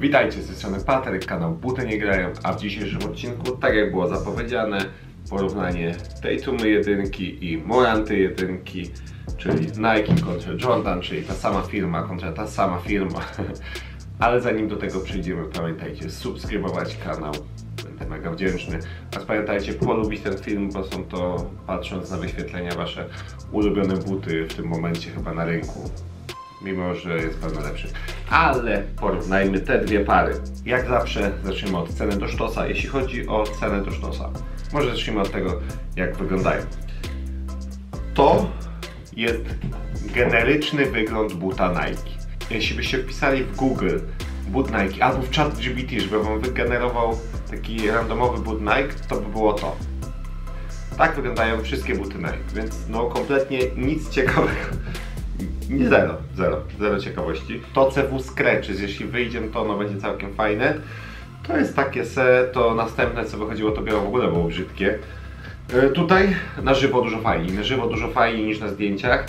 Witajcie, z tej strony Patryk, kanał Buty Nie Grają, a w dzisiejszym odcinku, tak jak było zapowiedziane, porównanie Tatumy jedynki i Moranty jedynki, czyli Nike kontra Jordan, czyli ta sama firma kontra ta sama firma. Ale zanim do tego przejdziemy, pamiętajcie subskrybować kanał, będę mega wdzięczny. A pamiętajcie polubić ten film, bo są to, patrząc na wyświetlenia, wasze ulubione buty w tym momencie chyba na rynku mimo że jest pewno lepszy. Ale porównajmy te dwie pary. Jak zawsze zaczniemy od ceny do sztosa. Jeśli chodzi o cenę do sztosa, może zacznijmy od tego, jak wyglądają. To jest generyczny wygląd buta Nike. Jeśli byście wpisali w Google but Nike albo w chat GBT, żeby wam wygenerował taki randomowy but Nike, to by było to. Tak wyglądają wszystkie buty Nike, więc no kompletnie nic ciekawego. Nie zero, zero, zero ciekawości. To CW Scratches, jeśli wyjdzie to ono będzie całkiem fajne. To jest takie se, to następne co wychodziło to biało w ogóle było brzydkie. E, Tutaj na żywo dużo fajniej, na żywo dużo fajniej niż na zdjęciach.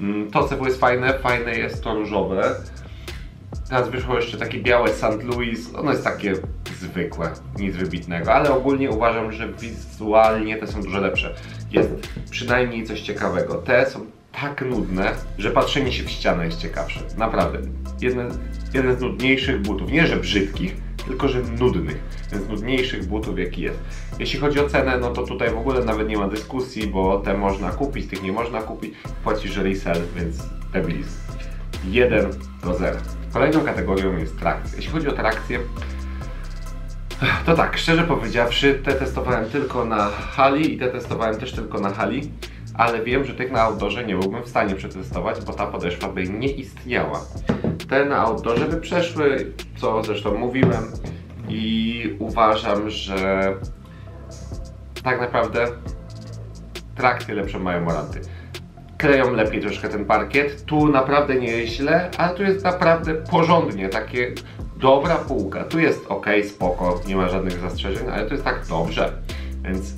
Mm, To CW jest fajne, fajne jest to różowe. Teraz wyszło jeszcze takie białe St. Louis, ono jest takie zwykłe, nic wybitnego, ale ogólnie uważam, że wizualnie te są dużo lepsze. Jest przynajmniej coś ciekawego. Te są tak nudne, że patrzenie się w ścianę jest ciekawsze. Naprawdę. Jeden, jeden z nudniejszych butów. Nie, że brzydkich, tylko że nudnych. Jeden z nudniejszych butów, jaki jest. Jeśli chodzi o cenę, no to tutaj w ogóle nawet nie ma dyskusji, bo te można kupić, tych nie można kupić. Płacisz resell, więc debilizm. 1 do 0. Kolejną kategorią jest trakcja. Jeśli chodzi o trakcję, to tak, szczerze powiedziawszy, te testowałem tylko na hali i te testowałem też tylko na hali, ale wiem, że tych na outdoorze nie byłbym w stanie przetestować, bo ta podeszwa by nie istniała. Te na outdoorze by przeszły, co zresztą mówiłem i uważam, że tak naprawdę trakcje lepsze mają moranty. Kleją lepiej troszkę ten parkiet, tu naprawdę nie jest źle, ale tu jest naprawdę porządnie, takie dobra półka. Tu jest ok, spoko, nie ma żadnych zastrzeżeń, ale to jest tak dobrze, więc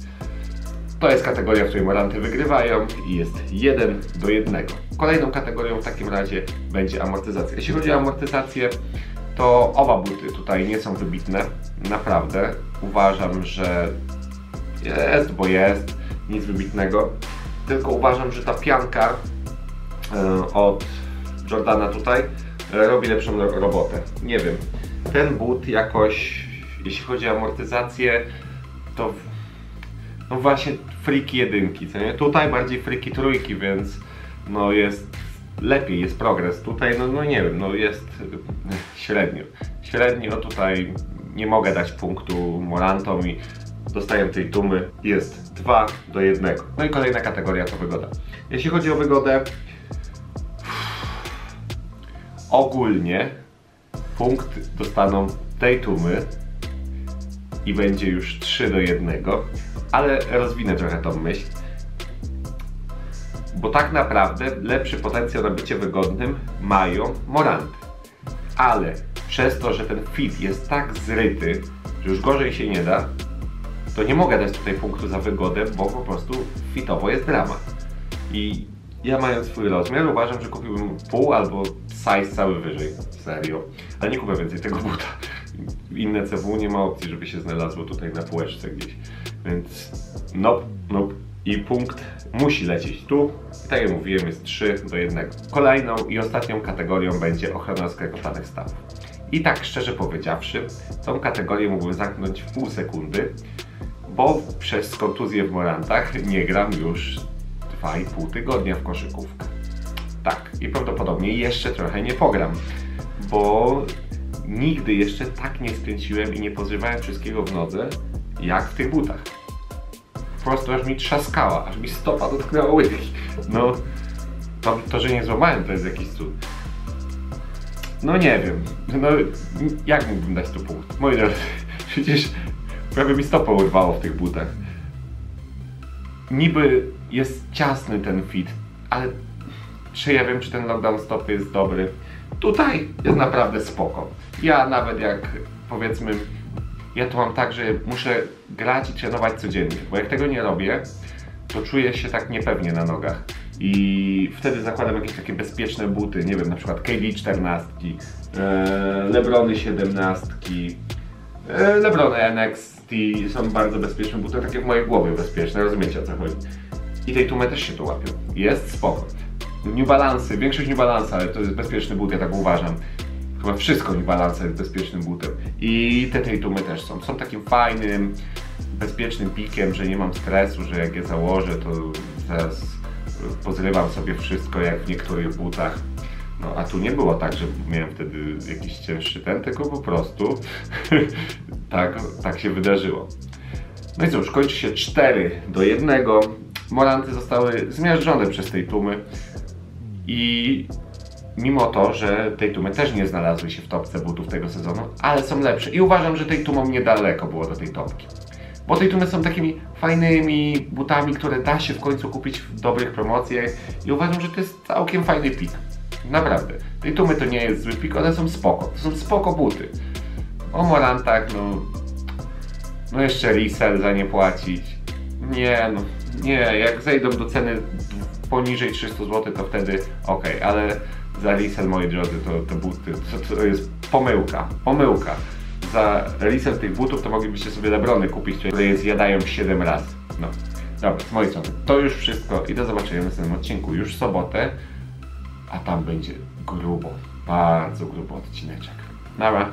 to jest kategoria, w której Moranty wygrywają i jest 1 do 1. Kolejną kategorią w takim razie będzie amortyzacja. Jeśli chodzi o amortyzację, to oba buty tutaj nie są wybitne. Naprawdę uważam, że jest, bo jest, nic wybitnego. Tylko uważam, że ta pianka e, od Jordana tutaj robi lepszą ro- robotę. Nie wiem. Ten but jakoś, jeśli chodzi o amortyzację, to no właśnie friki jedynki, co nie? Tutaj bardziej friki trójki, więc no jest lepiej, jest progres. Tutaj no, no nie wiem, no jest średnio. Średnio tutaj nie mogę dać punktu Morantom i dostaję tej tumy. Jest 2 do 1. No i kolejna kategoria to wygoda. Jeśli chodzi o wygodę, ogólnie punkt dostaną tej tumy i będzie już 3 do 1, ale rozwinę trochę tą myśl. Bo tak naprawdę lepszy potencjał na bycie wygodnym mają Moranty. Ale przez to, że ten fit jest tak zryty, że już gorzej się nie da, to nie mogę dać tutaj punktu za wygodę, bo po prostu fitowo jest dramat. I ja mając swój rozmiar uważam, że kupiłbym pół albo size cały wyżej. Serio. Ale nie kupię więcej tego buta. Inne CW nie ma opcji, żeby się znalazło tutaj na półeczce gdzieś. Więc nope, nope. I punkt musi lecieć tu. Tak jak mówiłem, jest 3 do 1. Kolejną i ostatnią kategorią będzie ochrona sklekotanych stawów. I tak szczerze powiedziawszy, tą kategorię mógłbym zamknąć w pół sekundy, bo przez kontuzję w Morantach nie gram już 2,5 tygodnia w koszykówkę. Tak, i prawdopodobnie jeszcze trochę nie pogram, bo nigdy jeszcze tak nie skręciłem i nie pozrywałem wszystkiego w nodze, jak w tych butach. Po prostu aż mi trzaskała, aż mi stopa dotknęła łyżki. No, to, to, że nie złamałem, to jest jakiś cud. No nie wiem, no jak mógłbym dać tu punkt? Moi drodzy, przecież prawie mi stopę urwało w tych butach. Niby jest ciasny ten fit, ale czy ja wiem, czy ten lockdown stopy jest dobry? Tutaj jest naprawdę spoko. Ja nawet jak powiedzmy, ja to mam tak, że muszę grać i trenować codziennie, bo jak tego nie robię, to czuję się tak niepewnie na nogach. I wtedy zakładam jakieś takie bezpieczne buty, nie wiem, na przykład KD 14, e, Lebrony 17, e, Lebrony NXT są bardzo bezpieczne buty, takie w mojej głowie bezpieczne, rozumiecie o co chodzi. I tej tumy też się tu łapią. Jest spoko. New Balance, większość New Balance, ale to jest bezpieczny but, ja tak uważam. Chyba wszystko New Balance jest bezpiecznym butem. I te Tatumy też są. Są takim fajnym, bezpiecznym pikiem, że nie mam stresu, że jak je założę, to zaraz pozrywam sobie wszystko jak w niektórych butach. No a tu nie było tak, że miałem wtedy jakiś cięższy ten, tylko po prostu tak, tak się wydarzyło. No i cóż, kończy się 4 do 1. Moranty zostały zmiażdżone przez tej tumy i mimo to, że tej tumy też nie znalazły się w topce butów tego sezonu, ale są lepsze i uważam, że tej tumą niedaleko było do tej topki. Bo tej tumy są takimi fajnymi butami, które da się w końcu kupić w dobrych promocjach i uważam, że to jest całkiem fajny pik. Naprawdę. Tej tumy to nie jest zły pik, one są spoko. To są spoko buty. O Morantach, no... No jeszcze resell za nie płacić. Nie, no... Nie, jak zejdą do ceny poniżej 300 zł, to wtedy ok, ale za resell, moi drodzy, to te buty, to, to jest pomyłka, pomyłka. Za resell tych butów to moglibyście sobie Lebrony kupić, które je zjadają 7 razy. No, dobra, z mojej strony to już wszystko i do zobaczenia w następnym odcinku już w sobotę, a tam będzie grubo, bardzo grubo odcineczek. Nara.